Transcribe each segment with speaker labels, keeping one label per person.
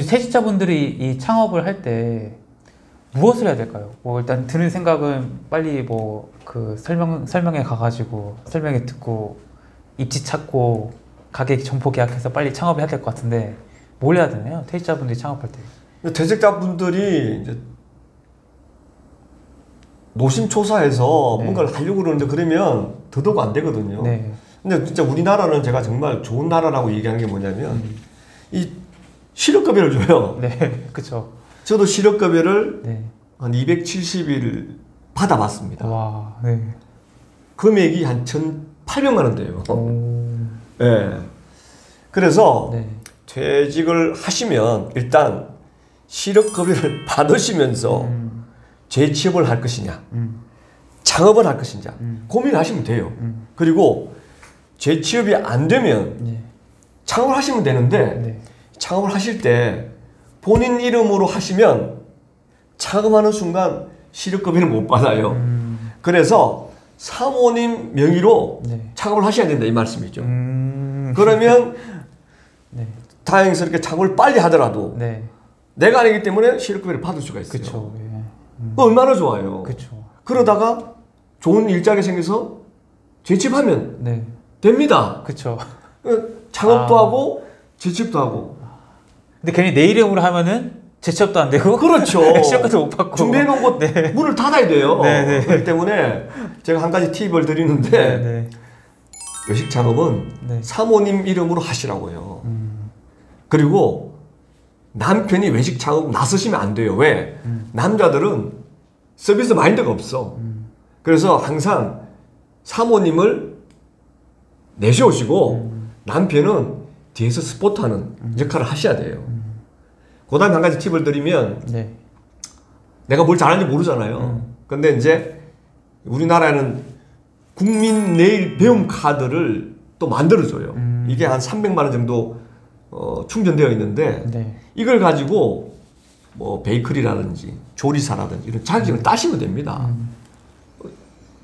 Speaker 1: 퇴직자분들이 이 창업을 할 때 무엇을 해야 될까요? 뭐 일단 드는 생각은 빨리 뭐 그 설명 설명회 가가지고 설명회 듣고 입지 찾고 가게 점포 계약해서 빨리 창업을 해야 될 것 같은데 뭘 해야 되나요? 퇴직자분들이 창업할 때.
Speaker 2: 퇴직자분들이 이제 노심초사해서
Speaker 1: 네.
Speaker 2: 뭔가를 하려고 그러는데 그러면 더더욱 안 되거든요.
Speaker 1: 네.
Speaker 2: 근데 진짜 우리나라는 제가 정말 좋은 나라라고 얘기하는 게 뭐냐면 이 실업급여를 줘요.
Speaker 1: 네. 그쵸.
Speaker 2: 저도 실업급여를
Speaker 1: 네.
Speaker 2: 한 270일 받아봤습니다.
Speaker 1: 와. 네.
Speaker 2: 금액이 한 1,800만 원 돼요.
Speaker 1: 오.
Speaker 2: 예. 그래서
Speaker 1: 네.
Speaker 2: 퇴직을 하시면 일단 실업급여를 받으시면서
Speaker 1: 음.
Speaker 2: 재취업을 할 것이냐,
Speaker 1: 음.
Speaker 2: 창업을 할 것이냐
Speaker 1: 음.
Speaker 2: 고민하시면 돼요.
Speaker 1: 음.
Speaker 2: 그리고 재취업이 안 되면
Speaker 1: 네.
Speaker 2: 창업을 하시면 되는데
Speaker 1: 네.
Speaker 2: 창업을 하실 때 본인 이름으로 하시면 창업하는 순간 실업급여를 못 받아요.
Speaker 1: 음.
Speaker 2: 그래서 사모님 명의로
Speaker 1: 네.
Speaker 2: 창업을 하셔야 된다 이 말씀이죠.
Speaker 1: 음.
Speaker 2: 그러면
Speaker 1: 네.
Speaker 2: 다행스럽게 창업을 빨리 하더라도
Speaker 1: 네.
Speaker 2: 내가 아니기 때문에 실업급여를 받을 수가 있어요.
Speaker 1: 그쵸. 예.
Speaker 2: 그거 얼마나 좋아요.
Speaker 1: 그쵸.
Speaker 2: 그러다가 좋은 일자리 생겨서 재취업하면
Speaker 1: 네.
Speaker 2: 됩니다.
Speaker 1: 그쵸.
Speaker 2: 그 창업도
Speaker 1: 아.
Speaker 2: 하고 재취업도 하고.
Speaker 1: 근데 괜히 내 이름으로 하면은 재취업도 안 되고
Speaker 2: 그렇죠.
Speaker 1: 시험까지 못 받고
Speaker 2: 준비해놓은 곳
Speaker 1: 네.
Speaker 2: 문을 닫아야 돼요.
Speaker 1: 네, 네.
Speaker 2: 그렇기 때문에 제가 한 가지 팁을 드리는데
Speaker 1: 네, 네.
Speaker 2: 외식 창업은
Speaker 1: 네.
Speaker 2: 사모님 이름으로 하시라고요.
Speaker 1: 음.
Speaker 2: 그리고 남편이 외식 창업 나서시면 안 돼요. 왜?
Speaker 1: 음.
Speaker 2: 남자들은 서비스 마인드가 없어.
Speaker 1: 음.
Speaker 2: 그래서 항상 사모님을 내셔오시고
Speaker 1: 음.
Speaker 2: 남편은 뒤에서 스포트하는 역할을 하셔야 돼요. 그 다음에 한 가지 팁을 드리면
Speaker 1: 네.
Speaker 2: 내가 뭘 잘하는지 모르잖아요.
Speaker 1: 음.
Speaker 2: 근데 이제 우리나라에는 국민 내일 배움 카드를 또 만들어줘요.
Speaker 1: 음.
Speaker 2: 이게 한 300만 원 정도 어, 충전되어 있는데
Speaker 1: 네.
Speaker 2: 이걸 가지고 뭐 베이커리라든지 조리사라든지 이런 자격증을 따시면 됩니다.
Speaker 1: 음.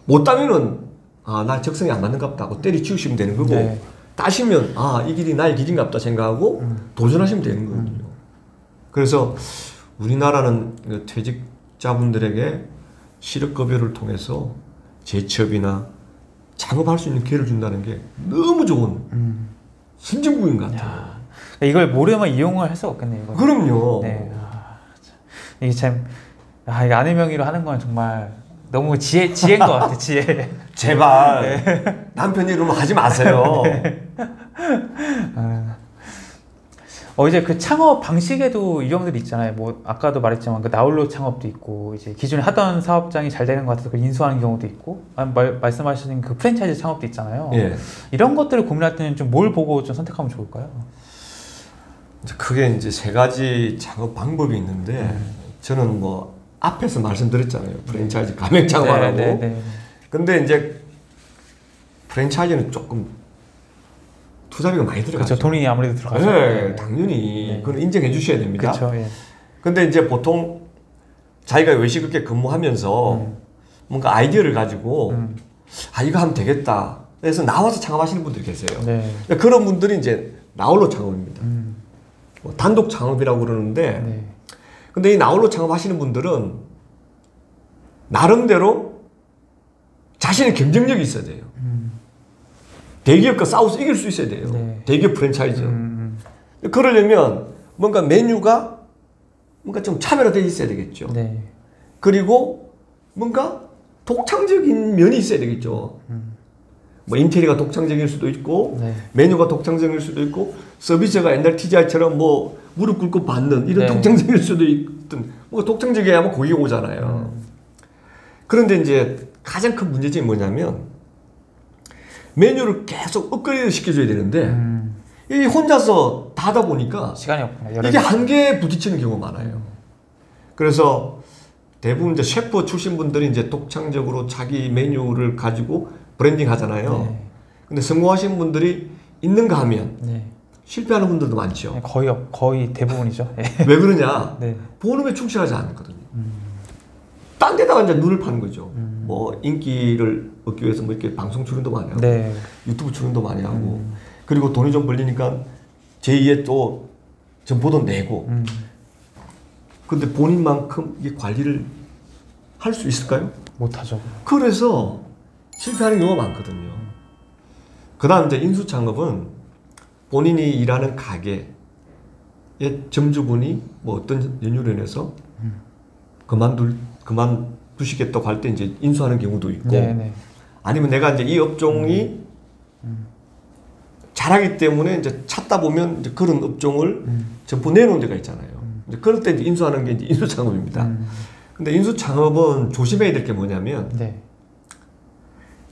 Speaker 2: 못 따면은 아 나 적성이 안 하고 때리치우시면 되는 거고
Speaker 1: 네.
Speaker 2: 따시면 아 이 길이 나의 길인가 보다 생각하고
Speaker 1: 음.
Speaker 2: 도전하시면 되는 거거든요. 그래서 우리나라는 그 퇴직자분들에게 실업급여를 통해서 재취업이나 창업할 수 있는 기회를 준다는 게 너무 좋은
Speaker 1: 음.
Speaker 2: 선진국인 것 같아요.
Speaker 1: 야. 이걸 모르면 이용을 할 수가 없겠네요. 이거.
Speaker 2: 그럼요.
Speaker 1: 네. 아, 참. 이게 참 아, 이게 아내 명의로 하는 건 정말 너무 지혜 지혜인 것 같아. 지혜.
Speaker 2: 제발
Speaker 1: 네.
Speaker 2: 남편 이름으로 하지 마세요.
Speaker 1: 아. 어 이제 그 창업 방식에도 유형들이 있잖아요. 뭐 아까도 말했지만 그 나홀로 창업도 있고 이제 기존에 하던 사업장이 잘 되는 것 같아서 그걸 인수하는 경우도 있고 아, 말, 말씀하신 그 프랜차이즈 창업도 있잖아요.
Speaker 2: 예.
Speaker 1: 이런 것들을 고민할 때는 좀 뭘 보고 좀 선택하면 좋을까요?
Speaker 2: 그게 이제 세 가지 작업 방법이 있는데 저는 뭐 앞에서 말씀드렸잖아요. 프랜차이즈 가맹 창업하라고.
Speaker 1: 네, 네, 네.
Speaker 2: 근데 이제 프랜차이즈는 조금 투자비가 많이 들어가죠.
Speaker 1: 그렇죠. 돈이 아무래도 들어가죠.
Speaker 2: 네, 당연히
Speaker 1: 네.
Speaker 2: 그건 인정해 주셔야 됩니다.
Speaker 1: 그렇죠. 예.
Speaker 2: 근데 이제 보통 자기가 외식업계 근무하면서
Speaker 1: 음.
Speaker 2: 뭔가 아이디어를 가지고
Speaker 1: 음.
Speaker 2: 아 이거 하면 되겠다. 그래서 나와서 창업하시는 분들이 계세요.
Speaker 1: 네.
Speaker 2: 그러니까 그런 분들이 이제 나홀로 창업입니다.
Speaker 1: 음.
Speaker 2: 뭐 단독 창업이라고 그러는데
Speaker 1: 네.
Speaker 2: 근데 이 나홀로 창업하시는 분들은 나름대로 자신의 경쟁력이 있어야 돼요.
Speaker 1: 음.
Speaker 2: 대기업과 싸워서 이길 수 있어야 돼요.
Speaker 1: 네.
Speaker 2: 대기업 프랜차이즈.
Speaker 1: 음.
Speaker 2: 그러려면 뭔가 메뉴가 뭔가 좀 차별화되어 있어야 되겠죠.
Speaker 1: 네.
Speaker 2: 그리고 뭔가 독창적인 면이 있어야 되겠죠.
Speaker 1: 음.
Speaker 2: 뭐 인테리어가 독창적일 수도 있고
Speaker 1: 네.
Speaker 2: 메뉴가 독창적일 수도 있고 서비스가 옛날 TGI처럼 뭐 무릎 꿇고 받는 이런
Speaker 1: 네.
Speaker 2: 독창적일 수도 있든 뭔가 독창적이야만 고객이 오잖아요.
Speaker 1: 음.
Speaker 2: 그런데 이제 가장 큰 문제점이 뭐냐면 메뉴를 계속 업그레이드 시켜줘야 되는데
Speaker 1: 음.
Speaker 2: 이 혼자서 다 하다 보니까
Speaker 1: 시간이 없구나.
Speaker 2: 이게
Speaker 1: 개.
Speaker 2: 한계에 부딪히는 경우가 많아요. 그래서 대부분 이제 셰프 출신 분들이 이제 독창적으로 자기 메뉴를 가지고 브랜딩 하잖아요.
Speaker 1: 네.
Speaker 2: 근데 성공하신 분들이 있는가 하면
Speaker 1: 네.
Speaker 2: 실패하는 분들도 많죠.
Speaker 1: 거의 없- 거의 대부분이죠. 예.
Speaker 2: 왜 그러냐?
Speaker 1: 네.
Speaker 2: 본업에 충실하지 않거든요.
Speaker 1: 음.
Speaker 2: 딴 데다가 이제 눈을 파는 거죠.
Speaker 1: 음.
Speaker 2: 뭐 인기를 얻기 위해서 뭐 이렇게 방송 출연도 많이 하고
Speaker 1: 네.
Speaker 2: 유튜브 출연도 많이 하고
Speaker 1: 음.
Speaker 2: 그리고 돈이 좀 벌리니까 제2의 또 점포도 내고
Speaker 1: 음.
Speaker 2: 근데 본인만큼 이 관리를 할 수 있을까요?
Speaker 1: 못하죠.
Speaker 2: 그래서 실패하는 경우가 많거든요. 그 다음 이제 인수 창업은 본인이 일하는 가게의 점주분이 뭐 어떤 연유로 인해서 그만둘, 그만 두시겠다고 할 때 이제 인수하는 경우도 있고
Speaker 1: 네네.
Speaker 2: 아니면 내가 이제 이 업종이 잘하기 때문에 이제 찾다 보면 이제 그런 업종을
Speaker 1: 음.
Speaker 2: 점포 내놓은 데가 있잖아요. 이제 그럴 때 이제 인수하는 게 이제 인수 창업입니다.
Speaker 1: 음.
Speaker 2: 근데 인수 창업은 조심해야 될 게 뭐냐면
Speaker 1: 네.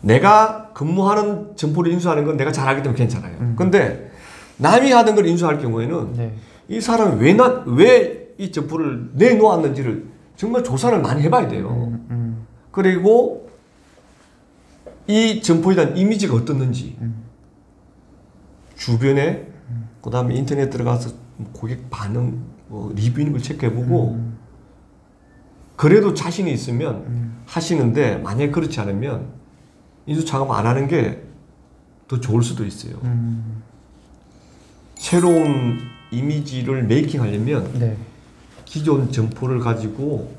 Speaker 2: 내가 근무하는 점포를 인수하는 건 내가 잘하기 때문에 괜찮아요.
Speaker 1: 음.
Speaker 2: 근데 남이 하던 걸 인수할 경우에는
Speaker 1: 네.
Speaker 2: 이 사람이 왜, 나, 왜 이 점포를 내놓았는지를 정말 조사를 많이 해봐야 돼요.
Speaker 1: 음, 음,
Speaker 2: 그리고 이 점포에 대한 이미지가 어떻는지
Speaker 1: 음.
Speaker 2: 주변에 그 다음에 인터넷 들어가서 고객 반응 뭐 리뷰 있는 걸 체크해보고
Speaker 1: 음.
Speaker 2: 그래도 자신이 있으면
Speaker 1: 음.
Speaker 2: 하시는데 만약에 그렇지 않으면 인수 작업 안 하는 게 더 좋을 수도 있어요.
Speaker 1: 음.
Speaker 2: 새로운 이미지를 메이킹 하려면
Speaker 1: 네.
Speaker 2: 기존 점포를 가지고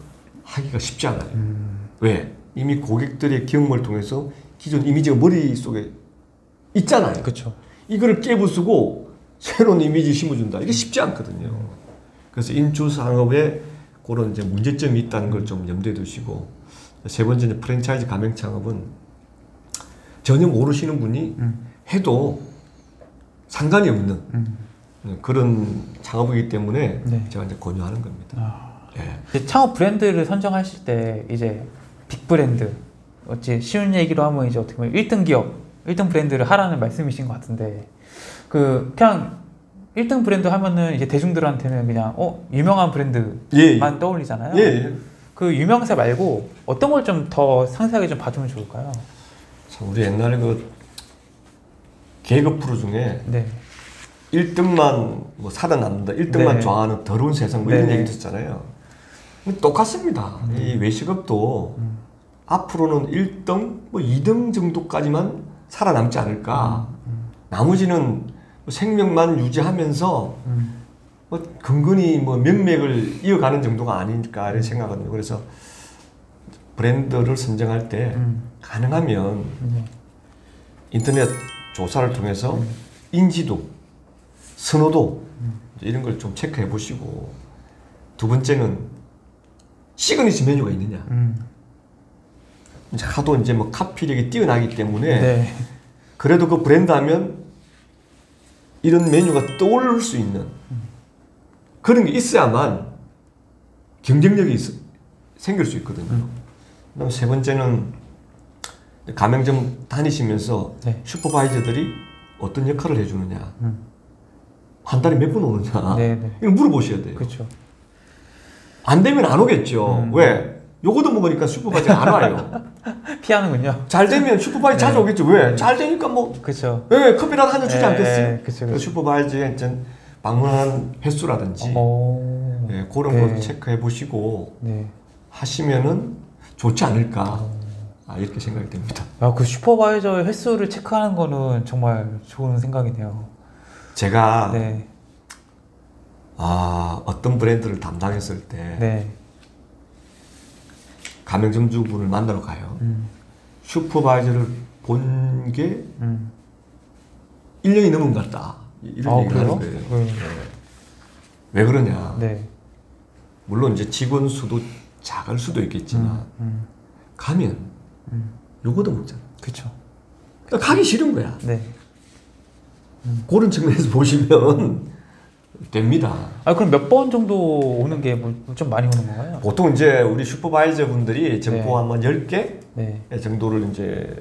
Speaker 2: 하기가 쉽지 않아요.
Speaker 1: 음.
Speaker 2: 왜? 이미 고객들의 경험을 통해서 기존 이미지가 머릿속에 있잖아요.
Speaker 1: 그렇죠.
Speaker 2: 이거를 깨부수고 새로운 이미지 심어준다. 이게 쉽지 않거든요. 그래서 인주 상업에 그런 이제 문제점이 있다는 걸 좀 염두에 두시고 세 번째 이제 프랜차이즈 가맹 창업은 전혀 모르시는 분이
Speaker 1: 음.
Speaker 2: 해도 상관이 없는
Speaker 1: 음.
Speaker 2: 그런 창업이기 때문에
Speaker 1: 네.
Speaker 2: 제가 이제 권유하는 겁니다.
Speaker 1: 아.
Speaker 2: 예.
Speaker 1: 창업 브랜드를 선정하실 때 이제 빅 브랜드 어찌 쉬운 얘기로 하면 이제 어떻게 보면 1등 기업, 1등 브랜드를 하라는 말씀이신 것 같은데 그 그냥 1등 브랜드 하면은 이제 대중들한테는 그냥 어 유명한 브랜드만
Speaker 2: 예.
Speaker 1: 떠올리잖아요.
Speaker 2: 예. 예.
Speaker 1: 그 유명세 말고 어떤 걸 좀 더 상세하게 좀 봐주면 좋을까요?
Speaker 2: 참 우리 옛날에 그 개그 프로 중에
Speaker 1: 네,
Speaker 2: 1등만 뭐 살아남는다, 1등만
Speaker 1: 네.
Speaker 2: 좋아하는 더러운 세상 뭐 이런
Speaker 1: 네.
Speaker 2: 얘기 듣잖아요. 똑같습니다. 이 외식업도
Speaker 1: 음.
Speaker 2: 앞으로는 1등, 뭐 2등 정도까지만 살아남지 않을까. 나머지는 뭐 생명만 유지하면서
Speaker 1: 음.
Speaker 2: 뭐 근근히 뭐 명맥을 이어가는 정도가 아닐까 이런 생각하거든요. 그래서 브랜드를 선정할 때
Speaker 1: 음.
Speaker 2: 가능하면
Speaker 1: 네.
Speaker 2: 인터넷 조사를 통해서 인지도, 선호도 이런 걸 좀 체크해 보시고 두 번째는 시그니처 메뉴가 있느냐.
Speaker 1: 음.
Speaker 2: 이제 하도 이제 뭐 카피력이 뛰어나기 때문에
Speaker 1: 네.
Speaker 2: 그래도 그 브랜드 하면 이런 메뉴가 떠오를 수 있는 그런 게 있어야만 경쟁력이 있- 생길 수 있거든요. 그다음 세 번째는 가맹점 다니시면서
Speaker 1: 네.
Speaker 2: 슈퍼바이저들이 어떤 역할을 해주느냐,
Speaker 1: 음.
Speaker 2: 한 달에 몇번 오느냐,
Speaker 1: 네, 네.
Speaker 2: 이걸 물어보셔야 돼요.
Speaker 1: 그렇죠.
Speaker 2: 안 되면 안 오겠죠.
Speaker 1: 음.
Speaker 2: 왜? 요거도 먹으니까 슈퍼바이저가 안 와요.
Speaker 1: 피하는군요.
Speaker 2: 잘 되면 슈퍼바이저 자주
Speaker 1: 네.
Speaker 2: 오겠죠. 왜? 잘 되니까 뭐
Speaker 1: 그렇죠.
Speaker 2: 예, 커피라도 한잔 주지
Speaker 1: 예,
Speaker 2: 않겠어요?
Speaker 1: 예, 그쵸,
Speaker 2: 그. 슈퍼바이저에 이제 방문한 횟수라든지
Speaker 1: 오.
Speaker 2: 예, 그런
Speaker 1: 네.
Speaker 2: 거 체크해 보시고
Speaker 1: 네.
Speaker 2: 하시면은 좋지 않을까 아, 이렇게 생각이 됩니다.
Speaker 1: 야, 그 슈퍼바이저의 횟수를 체크하는 거는 정말 좋은 생각이네요.
Speaker 2: 제가
Speaker 1: 네.
Speaker 2: 아, 어떤 브랜드를 담당했을 때
Speaker 1: 네.
Speaker 2: 가맹점주분을 만나러 가요.
Speaker 1: 음.
Speaker 2: 슈퍼바이저를 본 게
Speaker 1: 음.
Speaker 2: 1년이 넘은 것 같다. 이런
Speaker 1: 아,
Speaker 2: 얘기를
Speaker 1: 그래요?
Speaker 2: 하는 거예요.
Speaker 1: 네.
Speaker 2: 예. 왜 그러냐?
Speaker 1: 네.
Speaker 2: 물론 이제 직원 수도 작을 수도 있겠지만
Speaker 1: 음. 음.
Speaker 2: 가면
Speaker 1: 음.
Speaker 2: 요거도 먹잖아.
Speaker 1: 그쵸.
Speaker 2: 그러니까 가기 싫은 거야.
Speaker 1: 네.
Speaker 2: 그런 측면에서 보시면 됩니다.
Speaker 1: 아, 그럼 몇 번 정도 오는 게 좀 많이 오는 건가요?
Speaker 2: 보통 이제 우리 슈퍼바이저 분들이 점포
Speaker 1: 네.
Speaker 2: 한번 10개
Speaker 1: 네.
Speaker 2: 정도를 이제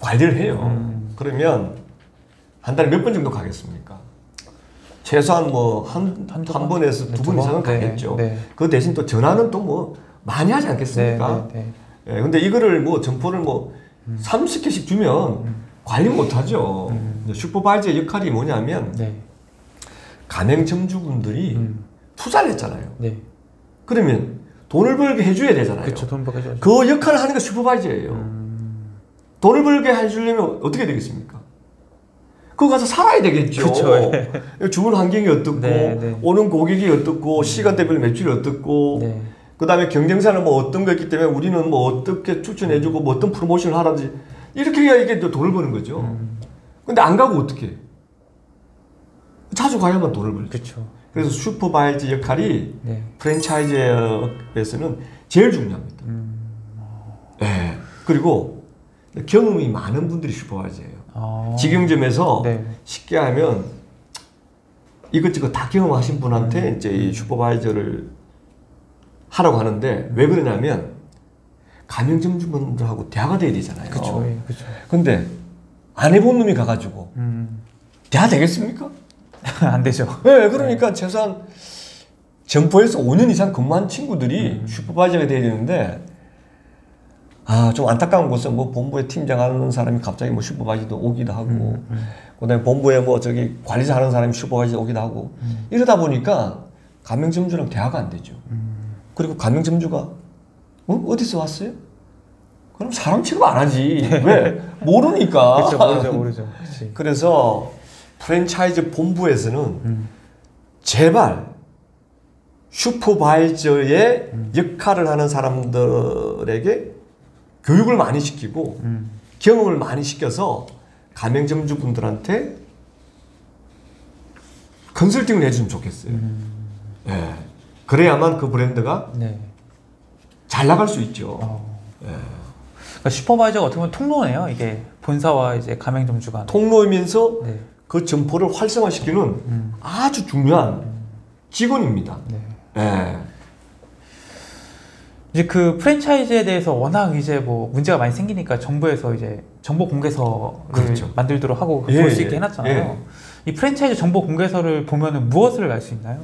Speaker 2: 관리를 해요.
Speaker 1: 음.
Speaker 2: 그러면 한 달에 몇 번 정도 가겠습니까? 최소한 뭐 한 한
Speaker 1: 번?
Speaker 2: 번에서
Speaker 1: 네,
Speaker 2: 두두번
Speaker 1: 번?
Speaker 2: 이상은
Speaker 1: 네,
Speaker 2: 가겠죠.
Speaker 1: 네.
Speaker 2: 그 대신 또 전화는 또 뭐 많이 하지
Speaker 1: 네.
Speaker 2: 않겠습니까?
Speaker 1: 네. 네.
Speaker 2: 예, 근데 이거를 뭐 점포를 뭐 30개씩 주면 관리 못 하죠.
Speaker 1: 음.
Speaker 2: 슈퍼바이저의 역할이 뭐냐면
Speaker 1: 네.
Speaker 2: 가맹점주분들이
Speaker 1: 음.
Speaker 2: 투자를 했잖아요.
Speaker 1: 네.
Speaker 2: 그러면 돈을 벌게 해줘야 되잖아요.
Speaker 1: 그쵸. 돈 벌게 해줘야죠.
Speaker 2: 그 역할을 하는 게 슈퍼바이저예요.
Speaker 1: 음.
Speaker 2: 돈을 벌게 해주려면 어떻게 되겠습니까? 그거 가서 살아야 되겠죠.
Speaker 1: 그쵸,
Speaker 2: 주문 환경이 어떻고
Speaker 1: 네, 네.
Speaker 2: 오는 고객이 어떻고 시간대별 매출이 어떻고
Speaker 1: 네.
Speaker 2: 그다음에 경쟁사는 뭐 어떤 거 있기 때문에 우리는 뭐 어떻게 추천해주고 뭐 어떤 프로모션을 하든지 이렇게 해야 이게 또 돈을 버는 거죠.
Speaker 1: 음.
Speaker 2: 근데 안 가고 어떻게? 자주 가야만 돈을 벌죠.
Speaker 1: 그렇죠.
Speaker 2: 그래서 슈퍼바이저 역할이
Speaker 1: 네.
Speaker 2: 프랜차이즈에서는 제일 중요합니다.
Speaker 1: 음.
Speaker 2: 네. 그리고 경험이 많은 분들이 슈퍼바이저예요.
Speaker 1: 아.
Speaker 2: 직영점에서
Speaker 1: 네.
Speaker 2: 쉽게 하면 이것저것 다 경험하신
Speaker 1: 음.
Speaker 2: 분한테 이제 이 슈퍼바이저를 하라고 하는데 왜 그러냐면 가맹점 주분들하고 대화가 돼야 되잖아요.
Speaker 1: 그렇죠. 예, 그렇죠.
Speaker 2: 근데 안 해본 놈이 가가지고
Speaker 1: 음.
Speaker 2: 대화 되겠습니까?
Speaker 1: 안 되죠.
Speaker 2: 네, 그러니까 최소한 점포에서 5년 이상 근무한 친구들이
Speaker 1: 음.
Speaker 2: 슈퍼바이저가 돼야 되는데 아 좀 안타까운 것은 뭐 본부에 팀장 하는 사람이 갑자기 뭐 슈퍼바이저도 오기도 하고
Speaker 1: 음,
Speaker 2: 그다음에 본부에 뭐 저기 관리자 하는 사람이 슈퍼바이저 오기도 하고
Speaker 1: 음.
Speaker 2: 이러다 보니까 가맹점주랑 대화가 안 되죠. 그리고 가맹점주가 어? 어디서 왔어요? 그럼 사람 취급 안 하지. 왜? 모르니까.
Speaker 1: 그렇죠. 모르죠. 모르죠. 그렇지.
Speaker 2: 그래서 프랜차이즈 본부에서는
Speaker 1: 음.
Speaker 2: 제발 슈퍼바이저의
Speaker 1: 음.
Speaker 2: 역할을 하는 사람들에게 교육을 많이 시키고
Speaker 1: 음.
Speaker 2: 경험을 많이 시켜서 가맹점주 분들한테 컨설팅을 해주면 좋겠어요.
Speaker 1: 음.
Speaker 2: 예. 그래야만 그 브랜드가
Speaker 1: 네.
Speaker 2: 잘 나갈 수 있죠.
Speaker 1: 어.
Speaker 2: 예.
Speaker 1: 그러니까 슈퍼바이저가 어떻게 보면 통로네요. 이게 본사와 이제 가맹점주 간.
Speaker 2: 통로이면서
Speaker 1: 네.
Speaker 2: 그 점포를 활성화시키는
Speaker 1: 음.
Speaker 2: 아주 중요한 직원입니다.
Speaker 1: 네.
Speaker 2: 예.
Speaker 1: 이제 그 프랜차이즈에 대해서 워낙 이제 뭐 문제가 많이 생기니까 정부에서 이제 정보 공개서를
Speaker 2: 그렇죠.
Speaker 1: 만들도록 하고
Speaker 2: 예,
Speaker 1: 볼수 있게
Speaker 2: 예,
Speaker 1: 해놨잖아요. 이 프랜차이즈 정보 공개서를 보면은 무엇을 알 수 있나요?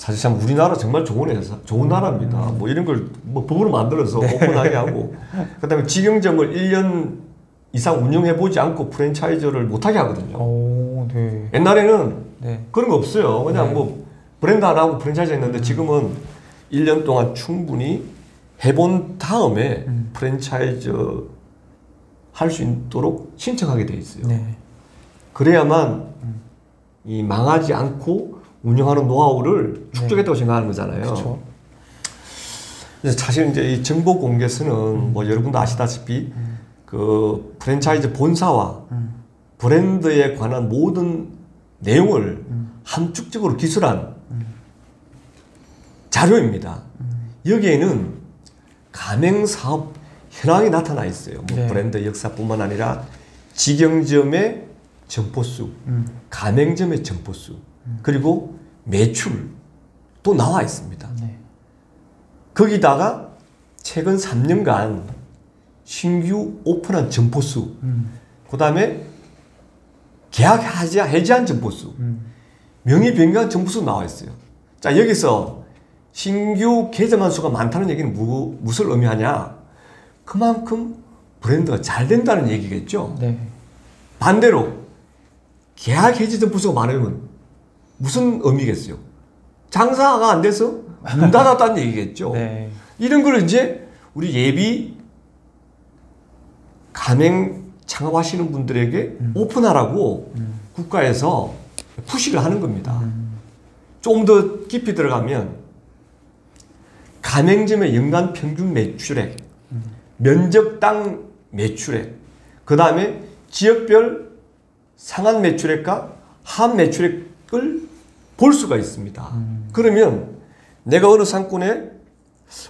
Speaker 2: 사실 참 우리나라 정말 좋은 회사, 좋은 나라입니다. 뭐 이런 걸 뭐 법으로 만들어서 오픈하게 하고, 그다음에 직영점을 1년 이상 운영해 보지 않고 프랜차이즈를 못하게 하거든요.
Speaker 1: 오, 네.
Speaker 2: 옛날에는
Speaker 1: 네.
Speaker 2: 그런 거 없어요. 그냥
Speaker 1: 네.
Speaker 2: 뭐 브랜드 하나 하고 프랜차이즈 했는데 지금은 1년 동안 충분히 해본 다음에
Speaker 1: 음.
Speaker 2: 프랜차이즈 할 수 있도록 신청하게 돼 있어요.
Speaker 1: 네.
Speaker 2: 그래야만 이 망하지 않고 운영하는 노하우를 축적했다고 생각하는 거잖아요.
Speaker 1: 그렇죠.
Speaker 2: 사실 이제 이 정보 공개서는 뭐 여러분도 아시다시피 그 프랜차이즈 본사와
Speaker 1: 음.
Speaker 2: 브랜드에 관한 모든 내용을
Speaker 1: 음.
Speaker 2: 함축적으로 기술한 자료입니다. 여기에는 가맹 사업 현황이 나타나 있어요. 뭐
Speaker 1: 네.
Speaker 2: 브랜드 역사뿐만 아니라 직영점의 점포 수,
Speaker 1: 음.
Speaker 2: 가맹점의 점포 수, 그리고 매출도 나와 있습니다.
Speaker 1: 네.
Speaker 2: 거기다가 최근 3년간 신규 오픈한 점포 수,
Speaker 1: 음.
Speaker 2: 그 다음에 계약 해지, 해지한 점포 수,
Speaker 1: 음.
Speaker 2: 명의 변경한 점포 수 나와 있어요. 자, 여기서 신규 개점한 수가 많다는 얘기는 무, 무엇을 의미하냐? 그만큼 브랜드가 잘 된다는 얘기겠죠.
Speaker 1: 네.
Speaker 2: 반대로 계약 해지 점포 수가 많으면 무슨 의미겠어요? 장사가 안 돼서 문 닫았다는 얘기겠죠.
Speaker 1: 네.
Speaker 2: 이런 걸 이제 우리 예비 가맹 창업하시는 분들에게 오픈하라고 국가에서 푸시를 하는 겁니다. 좀더 깊이 들어가면 가맹점의 연간 평균 매출액, 면적당 매출액, 그 다음에 지역별 상한 매출액과 하한 매출액을 볼 수가 있습니다. 그러면 내가 어느 상권에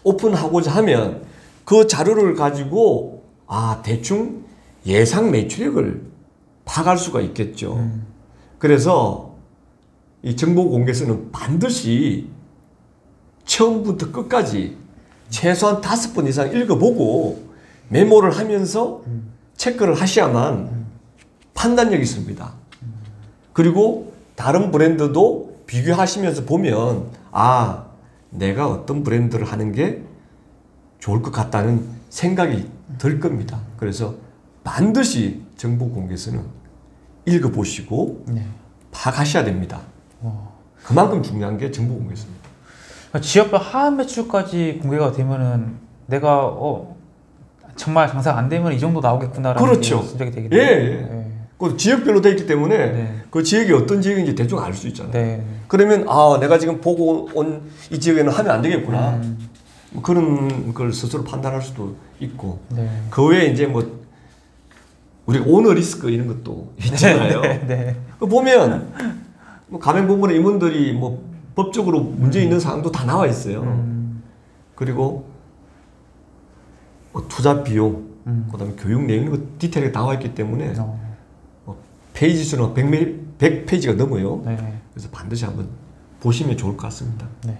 Speaker 2: 오픈하고자 하면 그 자료를 가지고 아 대충 예상 매출액을 파악할 수가 있겠죠. 그래서 이 정보 공개서는 반드시 처음부터 끝까지 최소한 다섯 번 이상 읽어보고 메모를 하면서 체크를 하셔야만 판단력이 있습니다. 그리고 다른 브랜드도 비교하시면서 보면 아 내가 어떤 브랜드를 하는 게 좋을 것 같다는 생각이 들 겁니다. 그래서 반드시 정보 공개서는 읽어보시고
Speaker 1: 네.
Speaker 2: 파악하셔야 됩니다. 그만큼 중요한 게 정보 공개서입니다.
Speaker 1: 그러니까 지역별 하한 매출까지 공개가 되면은 내가 어 정말 장사가 안 되면 이 정도 나오겠구나라는
Speaker 2: 그렇죠.
Speaker 1: 게 짐작이
Speaker 2: 예. 예.
Speaker 1: 네.
Speaker 2: 그 지역별로 되어 있기 때문에
Speaker 1: 네.
Speaker 2: 그 지역이 어떤 지역인지 대충 알 수 있잖아요.
Speaker 1: 네.
Speaker 2: 그러면 아 내가 지금 보고 온 이 지역에는 하면 안 되겠구나.
Speaker 1: 음,
Speaker 2: 뭐 그런 걸 스스로 판단할 수도 있고
Speaker 1: 네.
Speaker 2: 그 외에 이제 뭐 우리 오너 리스크 이런 것도 있잖아요.
Speaker 1: 네. 네.
Speaker 2: 그 보면 뭐 가맹부문의 임원들이 뭐 법적으로 문제 있는 사항도 다 나와 있어요.
Speaker 1: 음,
Speaker 2: 그리고 뭐 투자 비용,
Speaker 1: 음.
Speaker 2: 그다음에 교육 내용 이런 거 디테일하게 나와 있기 때문에
Speaker 1: 어,
Speaker 2: 뭐 페이지 수는 100, 100페이지가 넘어요.
Speaker 1: 네.
Speaker 2: 그래서 반드시 한번 보시면 좋을 것 같습니다.
Speaker 1: 네.